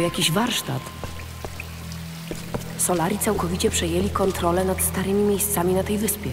jakiś warsztat. Solari całkowicie przejęli kontrolę nad starymi miejscami na tej wyspie.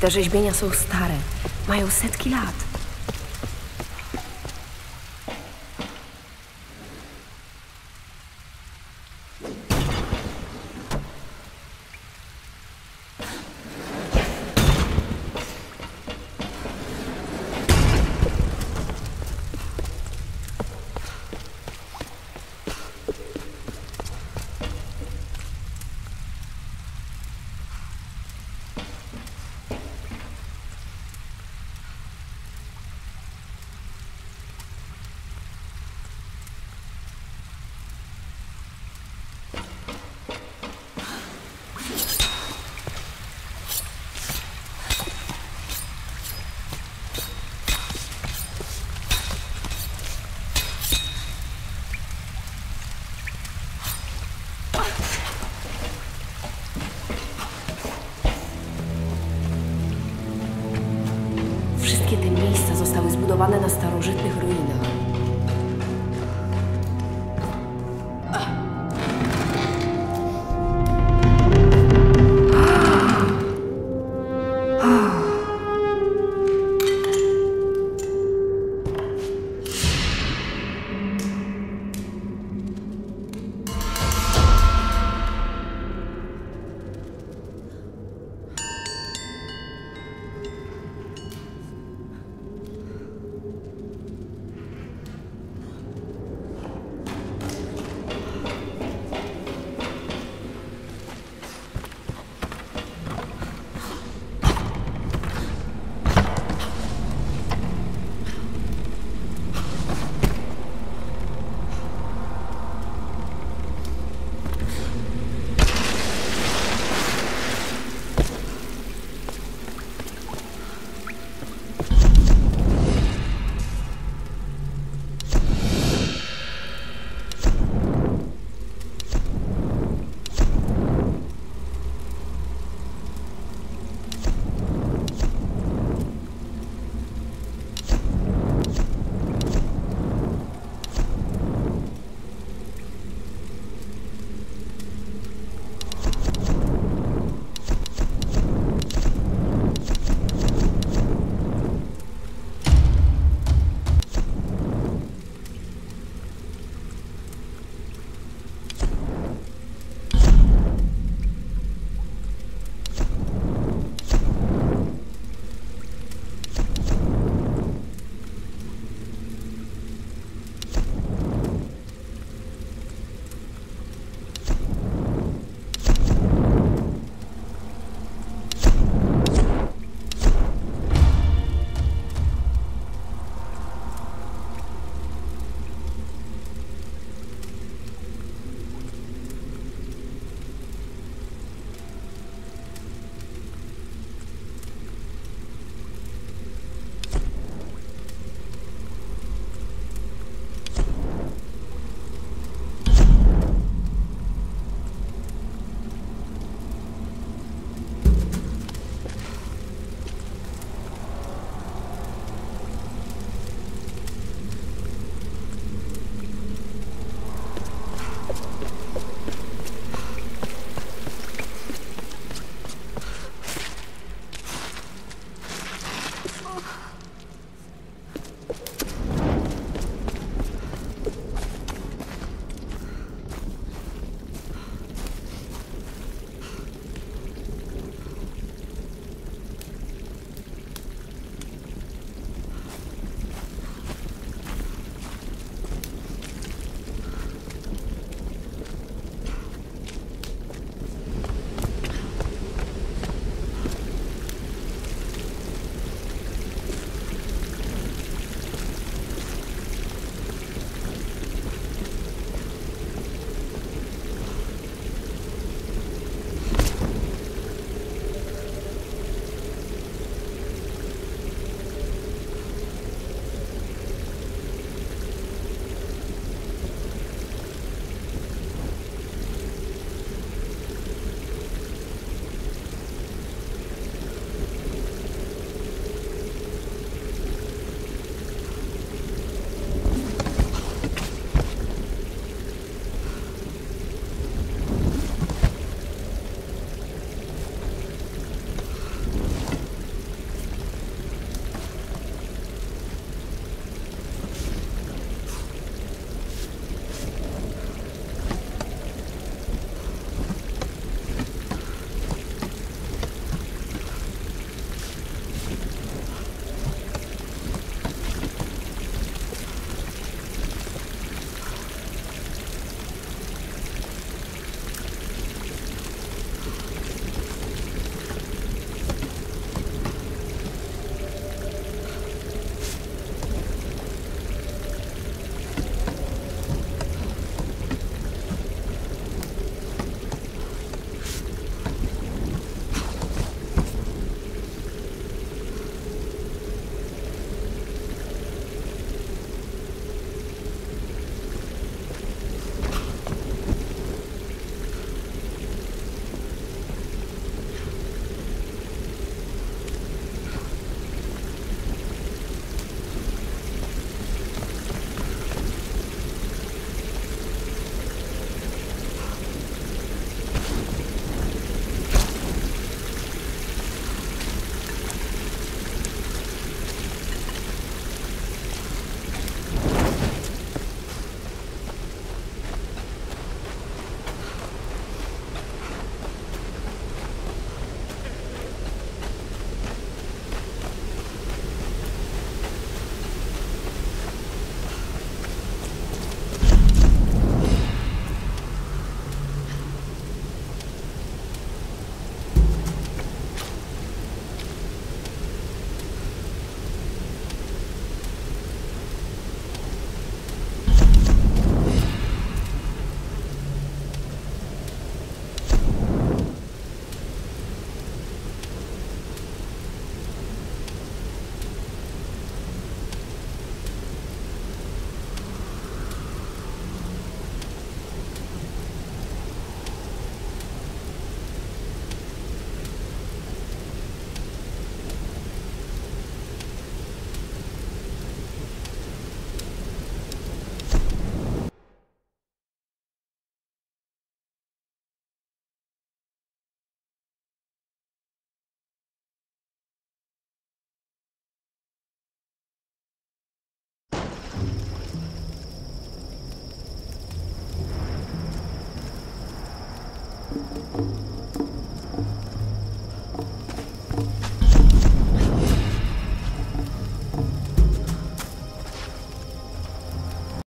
Te rzeźbienia są stare, mają setki lat.